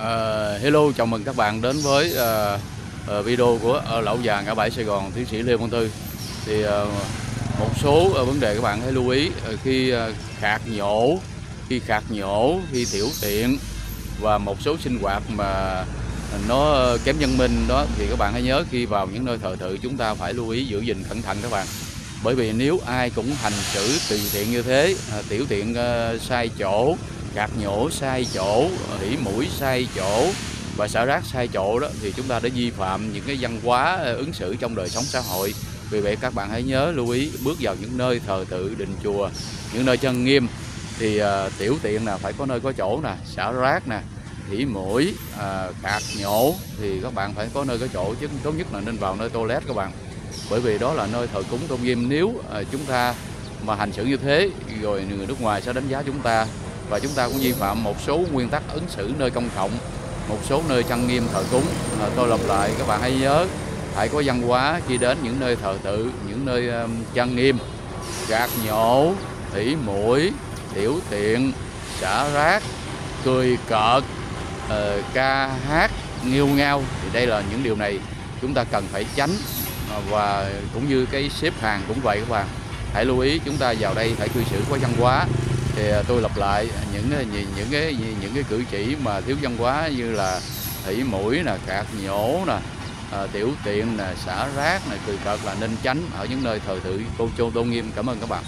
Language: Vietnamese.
Uh, hello, chào mừng các bạn đến với uh, uh, video của uh, Lẩu Già ngã bảy Sài Gòn, tiến sĩ Lê Văn Tư. Thì uh, một số uh, vấn đề các bạn hãy lưu ý uh, khi uh, khạc nhổ, khi khạc nhổ, khi tiểu tiện và một số sinh hoạt mà nó kém nhân minh đó thì các bạn hãy nhớ khi vào những nơi thờ tự chúng ta phải lưu ý giữ gìn cẩn thận các bạn bởi vì nếu ai cũng hành xử tùy tiện như thế tiểu tiện uh, sai chỗ gạt nhổ sai chỗ hỉ mũi sai chỗ và xả rác sai chỗ đó thì chúng ta đã vi phạm những cái văn hóa ờ, ứng xử trong đời sống xã hội. Vì vậy các bạn hãy nhớ lưu ý bước vào những nơi thờ tự đình chùa những nơi chân nghiêm thì uh, tiểu tiện là phải có nơi có chỗ nè xả rác nè hỉ mũi ờ, à, cạt nhổ thì các bạn phải có nơi có chỗ chứ tốt nhất là nên vào nơi toilet các bạn. Bởi vì đó là nơi thờ cúng tôn nghiêm. Nếu uh, chúng ta mà hành xử như thế rồi người nước ngoài sẽ đánh giá chúng ta và chúng ta cũng vi phạm một số nguyên tắc ứng xử nơi công cộng một số nơi trang nghiêm thờ cúng. À, tôi lặp lại các bạn hãy nhớ hãy có văn hóa khi đến những nơi thờ tự những nơi um, trang nghiêm. Gạt nhổ tỉ mũi tiểu tiện xả rác cười cợt uh, ca hát nghiêu ngao. Thì đây là những điều này chúng ta cần phải tránh. Ờ, và cũng như cái xếp hàng cũng vậy các bạn hãy lưu ý chúng ta vào đây phải cư xử có văn hóa thì à, tôi lặp lại những à, những cái những cái cử chỉ mà thiếu văn hóa như là thỉ mũi nè cạt nhổ nè à, tiểu tiện nè xả rác nè cười cợt là nên tránh ở những nơi thờ tự. Cô châu tôn nghiêm cảm ơn các bạn.